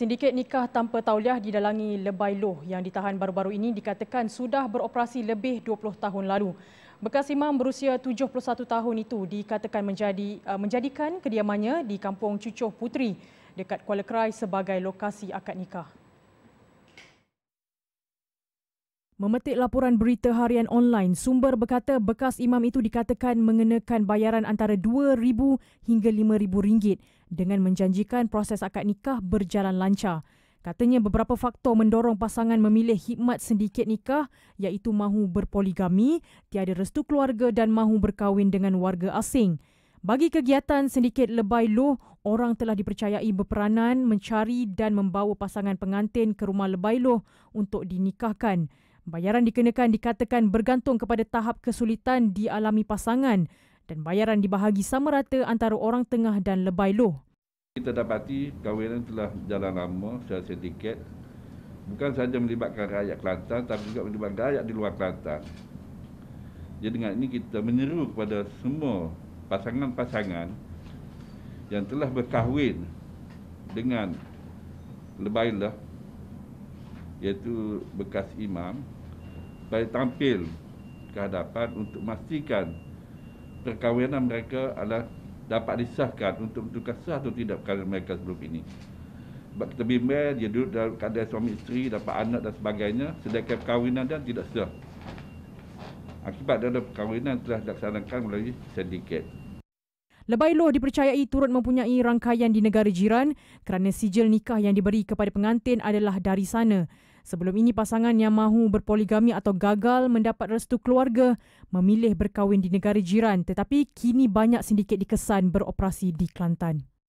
Sindiket nikah tanpa tauliah didalangi Lebay Loh yang ditahan baru-baru ini dikatakan sudah beroperasi lebih 20 tahun lalu. Bekas imam berusia 71 tahun itu dikatakan menjadi uh, menjadikan kediamannya di kampung Cucuh Putri dekat Kuala Krai sebagai lokasi akad nikah. Memetik laporan berita harian online, sumber berkata bekas imam itu dikatakan mengenakan bayaran antara RM2,000 hingga RM5,000 dengan menjanjikan proses akad nikah berjalan lancar. Katanya beberapa faktor mendorong pasangan memilih hikmat sindiket nikah iaitu mahu berpoligami, tiada restu keluarga dan mahu berkahwin dengan warga asing. Bagi kegiatan sindiket lebay loh, orang telah dipercayai berperanan mencari dan membawa pasangan pengantin ke rumah lebay loh untuk dinikahkan. Bayaran dikenakan dikatakan bergantung kepada tahap kesulitan dialami pasangan dan bayaran dibahagi sama rata antara orang tengah dan lebay loh. Kita dapati kahwinan telah jalan lama secara sindiket bukan sahaja melibatkan rakyat Kelantan tapi juga melibatkan rakyat di luar Kelantan. Jadi dengan ini kita menyeru kepada semua pasangan-pasangan yang telah berkahwin dengan lebay lah iaitu bekas imam supaya tampil ke hadapan untuk memastikan perkahwinan mereka adalah dapat disahkan untuk bertukar sah atau tidak perkara mereka sebelum ini. Sebab kita bimbang dia duduk dalam keadaan suami isteri, dapat anak dan sebagainya, sedangkan perkahwinan dia tidak sah. Akibat dalam perkahwinan telah dilaksanakan melalui sindiket. Lebay Loh dipercayai turut mempunyai rangkaian di negara jiran kerana sijil nikah yang diberi kepada pengantin adalah dari sana. Sebelum ini pasangan yang mahu berpoligami atau gagal mendapat restu keluarga memilih berkahwin di negara jiran tetapi kini banyak sindiket dikesan beroperasi di Kelantan.